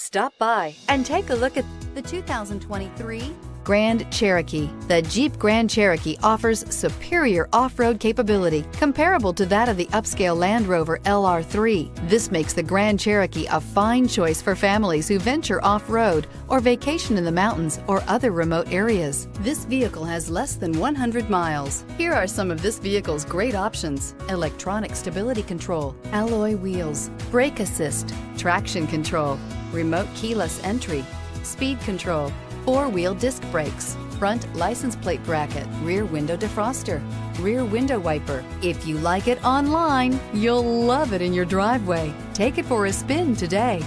Stop by and take a look at the 2023 Grand Cherokee. The Jeep Grand Cherokee offers superior off-road capability comparable to that of the upscale Land Rover LR3. This makes the Grand Cherokee a fine choice for families who venture off-road or vacation in the mountains or other remote areas. This vehicle has less than 100 miles. Here are some of this vehicle's great options. Electronic stability control, alloy wheels, brake assist, traction control, remote keyless entry, speed control, four-wheel disc brakes, front license plate bracket, rear window defroster, rear window wiper. If you like it online, you'll love it in your driveway. Take it for a spin today.